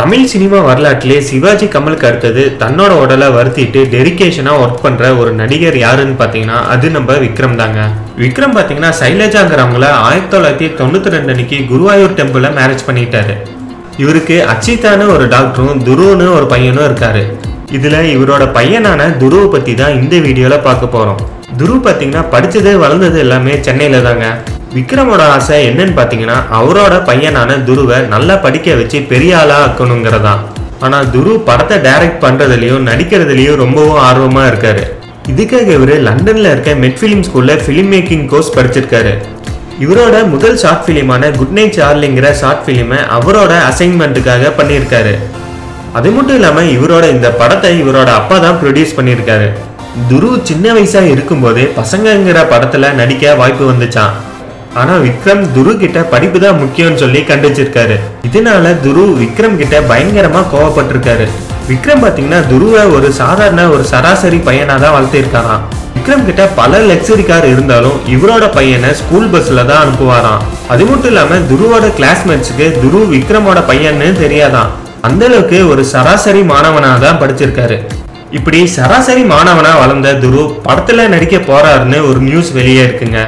Tamil cinema வரலாற்றிலே சிவாஜி கமலுக்கு அடுத்தது தன்னோட உடலை வருத்திட்டு டெடிக்கேஷனாக ஒர்க் பண்ணுற ஒரு நடிகர் யாருன்னு பார்த்தீங்கன்னா அது நம்ம விக்ரம் தாங்க. விக்ரம் பார்த்தீங்கன்னா சைலஜாங்கிறவங்கள ஆயிரத்தி தொள்ளாயிரத்தி தொண்ணூற்றி ரெண்டு அன்னைக்கு குருவாயூர் டெம்பிளில் மேரேஜ் பண்ணிட்டாரு. இவருக்கு அச்சிதான்னு ஒரு டாக்டரும் துருன்னு ஒரு பையனும் இருக்காரு. இதில் இவரோட பையனான துருவை பற்றி தான் இந்த வீடியோவில் பார்க்க போகிறோம் துரு பார்த்தீங்கன்னா படித்தது வளர்ந்தது எல்லாமே சென்னையில் தாங்க. விக்ரமோட ஆசை என்னன்னு பார்த்தீங்கன்னா அவரோட பையனான துருவை நல்லா படிக்க வச்சு பெரிய ஆளாக ஆக்கணுங்கிறதான். ஆனால் துரு படத்தை டைரக்ட் பண்ணுறதுலையும் நடிக்கிறதுலையும் ரொம்பவும் ஆர்வமாக இருக்காரு. இதுக்காக இவரு லண்டனில் இருக்க மெட் ஃபிலிம் ஸ்கூலில் ஃபிலிம் மேக்கிங் கோர்ஸ் படிச்சிருக்காரு. இவரோட முதல் ஷார்ட் ஃபிலிமான குட் நைட் சார்லிங்கிற ஷார்ட் ஃபிலிமை அவரோட அசைன்மெண்ட்டுக்காக பண்ணியிருக்காரு. அது மட்டும் இல்லாமல் இவரோட இந்த படத்தை இவரோட அப்பா தான் ப்ரொடியூஸ் பண்ணியிருக்காரு. துரு சின்ன வயசாக இருக்கும்போதே பசங்கங்கிற படத்தில் நடிக்க வாய்ப்பு வந்துச்சான் ஆனா விக்ரம் துரு கிட்ட படிப்பு தான் முக்கியம்னு சொல்லி கண்டிச்சிருக்காரு. இதனால துரு விக்ரம் கிட்ட பயங்கரமா கோவப்பட்டிருக்காரு. விக்ரம் பாத்தீங்கன்னா துருவை ஒரு சாதாரண ஒரு சராசரி பையனா தான் வளர்த்திருக்காராம். விக்ரம் கிட்ட பல லக்ஸரி கார் இருந்தாலும் இவரோட பையனை ஸ்கூல் பஸ்ல தான் அனுப்புவாராம். அது மட்டும் இல்லாம துருவோட கிளாஸ்மேட்ஸுக்கு துரு விக்ரமோட பையன்னு தெரியாதான் அந்த அளவுக்கு ஒரு சராசரி மாணவனா தான் படிச்சிருக்காரு. இப்படி சராசரி மாணவனா வளர்ந்த துரு படத்துல நடிக்க போறாருன்னு ஒரு நியூஸ் வெளியே இருக்குங்க.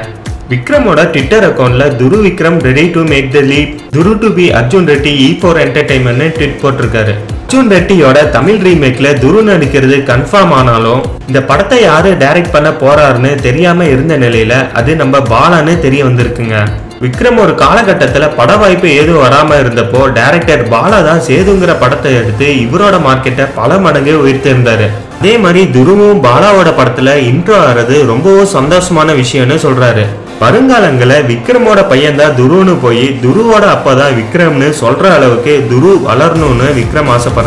விக்ரமோட ட்விட்டர் அக்கௌண்ட்ல Dhruv Vikram ready to make the leap Dhruv to be Arjun Reddy E four என்டர்டைன்மெண்ட்னு tweet போட்டிருக்காரு. அர்ஜுன் ரெட்டியோட தமிழ் ரீமேக்ல துரு நடிக்கிறது கன்ஃபார்ம் ஆனாலும் இந்த படத்தை யாரு டைரக்ட் பண்ண போறாருன்னு தெரியாம இருந்த நிலையில அது நம்ம பாலான்னு தெரிய வந்திருக்குங்க. விக்ரம் ஒரு காலகட்டத்துல பட வாய்ப்பு ஏதும் வராம இருந்தப்போ டைரக்டர் பாலா தான் சேதுங்கிற படத்தை எடுத்து இவரோட மார்க்கெட்டை பல மடங்கு உயர்த்திருந்தாரு அதே மாதிரி துருவும் பாலாவோட படத்துல இன்ட்ரோ ஆறது ரொம்பவும் சந்தோஷமான விஷயம்னு சொல்றாரு. வருங்காலங்கள விக்ரமோட பையன் தான் துருன்னு போய் துருவோட அப்பா தான் விக்ரம்னு சொல்ற அளவுக்கு துரு வளரணும்னு விக்ரம் ஆசைப்படுறாரு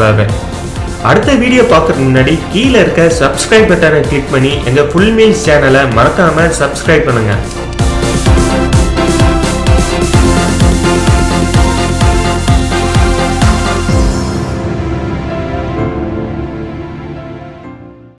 அடுத்த வீடியோ பார்க்கறதுக்கு முன்னாடி கீழே இருக்க சப்ஸ்கிரைப் பட்டனை கிளிக் பண்ணி எங்க ஃபுல் மீல்ஸ் சேனலை மறக்காம சப்ஸ்கிரைப் பண்ணுங்க.